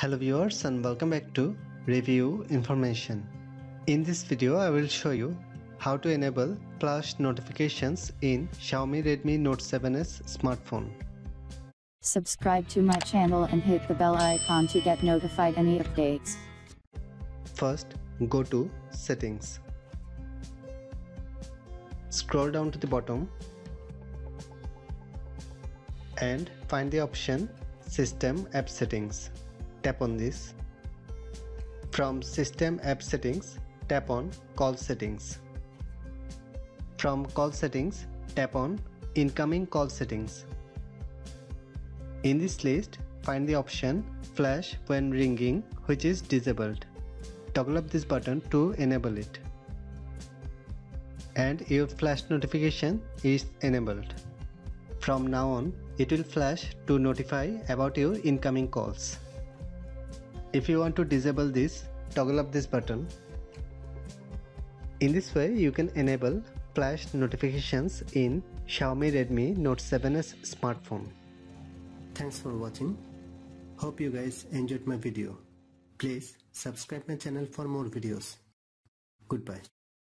Hello viewers and welcome back to Review Information. In this video I will show you how to enable flash notifications in Xiaomi Redmi Note 7s smartphone. Subscribe to my channel and hit the bell icon to get notified any updates. First, go to Settings. Scroll down to the bottom and find the option System App Settings. Tap on this. From System App Settings, tap on Call Settings. From Call Settings, tap on Incoming Call Settings. In this list, find the option Flash when ringing which is disabled. Toggle up this button to enable it. And your flash notification is enabled. From now on, it will flash to notify about your incoming calls. If you want to disable this, toggle up this button. In this way, you can enable flash notifications in Xiaomi Redmi Note 7s smartphone. Thanks for watching. Hope you guys enjoyed my video. Please subscribe my channel for more videos. Goodbye.